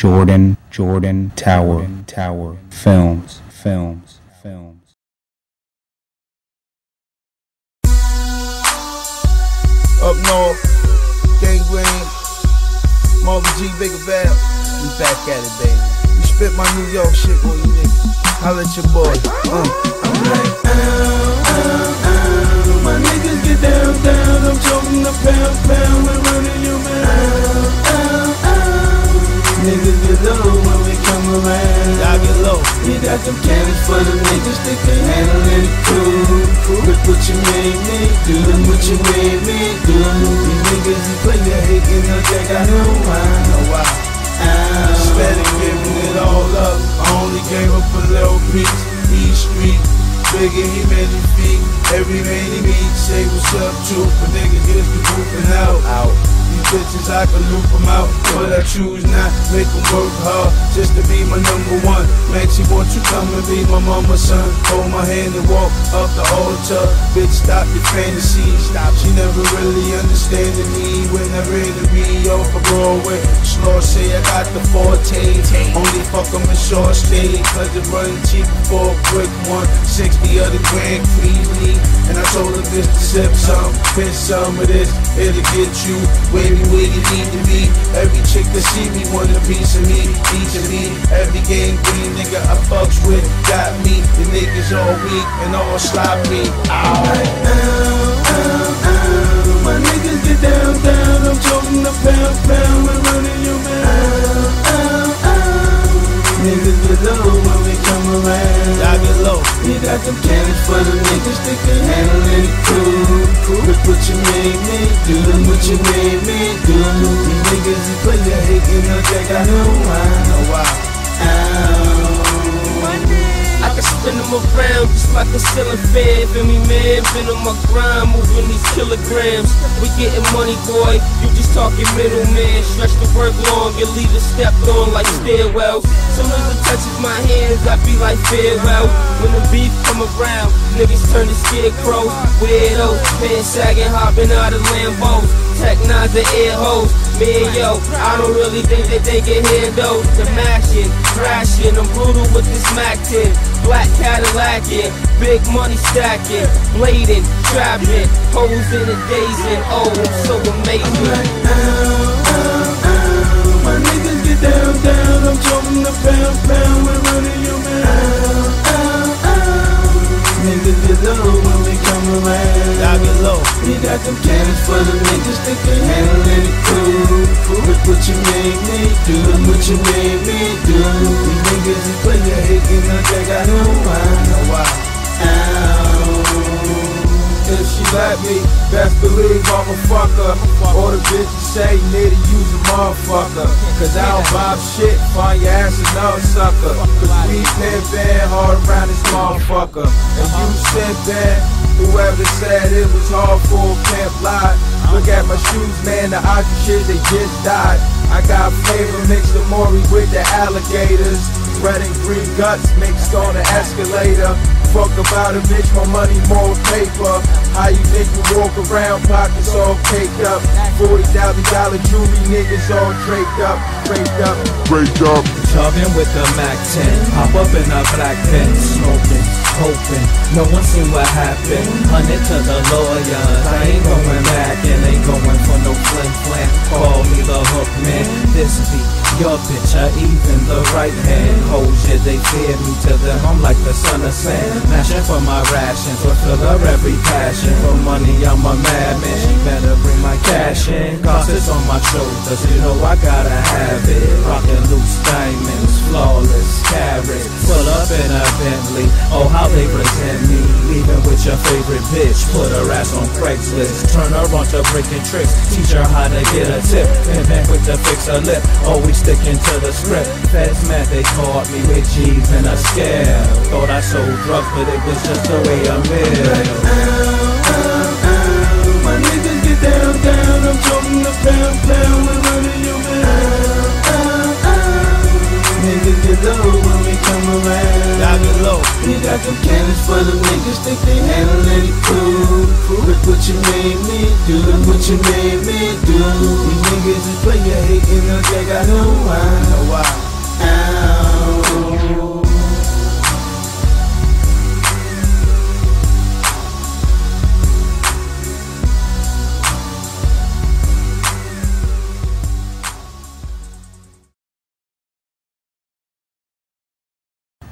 Jordan, Jordan, Tower, Tower, Films, Films, Films. Up north, gangrene, Marvin G, Bigger Val. We back at it, baby. We spit my New York shit on you niggas. Holla at your boy. Uh, Niggas get low when we come around. Y'all get low. We got them cannons for the niggas that can handle it cool. Look what you made me do. Look what you made me do. These niggas you play your hate, you know they got no mind. No why. Steady giving it all up. I only gave up a little piece. East Street. Bigger, he made his feet. Every man he meet, say what's up to. But niggas get the moving out. out. Bitches, I can loop them out. But I choose not, make them work hard just to be my number one. Maxie, won't you come and be my mama's son? Hold my hand and walk up the altar. Bitch, stop your fantasy. Stop. She never really understanding me when I read to be off of Broadway. Slow say I got the forte. Only fuck 'em in short stay. Cause it run cheap for a quick one. 60 of the grand freely. And I told her this to sip some, piss some of this. It'll get you where where you need to be. Every chick that see me want a piece of me, piece of me. Every gang green nigga I fucks with got me. The niggas all weak and all sloppy. Ow. Ow, ow, ow. My niggas get down, down. I'm choking the pound, pound. Running your mouth. Ow, ow. Niggas get low when we come around. Y'all get low. We got them cannons for the niggas that can handle it cool. What you made me do. Look what you made me do. These niggas you play your hate, you know they got no mind. No why. Around just like a. Feel me, man? Been on my grind, moving these kilograms. We getting money, boy. You just talking middleman. Stretch the work long, your leader stepped on like stairwells. Soon as it touches my hands, I be like farewell. When the beef come around, niggas turn to scarecrows. Weirdos, pants sagging, hopping out of Lambos. Tech nines and air hoes. Man, yo, I don't really think that they can handle the mashing, crashing. I'm brutal with this Mac 10. Cadillac, big money stacking, blading, trapping, hoes in the days and oh, I'm so amazing. Ow, ow, ow. My niggas get down, down. I'm choking the pound, pound. We're running your mouth. Ow, ow. Niggas get low when we come around. Y'all get low. We got them cannons for the niggas that can handle it cool. Look what you made me do. What you made me do. These niggas me, best believe her. All the bitches say nigga use a motherfucker. Cause I don't vibe shit, find your ass another sucker. Cause we pin bad hard around this motherfucker. And you said that, whoever said it was hard for a pimp lie. Look at my shoes, man, the oxy shit, they just died. I got flavor mixed with Maury with the alligators. Red and green guts mixed on the escalator. Fuck about a bitch, my money more paper. How you think you walk around, pockets all caked up. Forty thousand dollar jewelry, niggas all draped up, draped up, draped up. Chugging with the Mac 10, hop up in a black pen, smoking, hoping, no one seen what happened. Hundred to the lawyers, I ain't going back and ain't going for no flim flam. Call me the hook man, this be your bitch, or even the right hand. Hoes, yeah, they fear me to them, I'm like the son of Sam. Mashing for my rations, fulfill her every passion. For money, I'm a madman, she better bring my cash in. Cause it's on my shoulders, you know I gotta have it. Rockin' loose diamonds, flawless carats. Pull up in a Bentley, oh how they present me. Leaving with your favorite bitch, put her ass on Craigslist. Turn her on to breaking tricks, teach her how to get a tip. And back with the fix her lip, oh, always sticking to the script. Feds mad they caught me with G's and a scale. Thought I sold drugs, but it was just the way I live. Cannons for the niggas think they handle it cool. Look what you made me do. Look what you made me do. These niggas is play your hate, you know they got no mind. Why.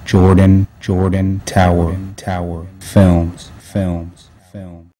Jordan, Jordan Tower, Tower, Films, Films, Films.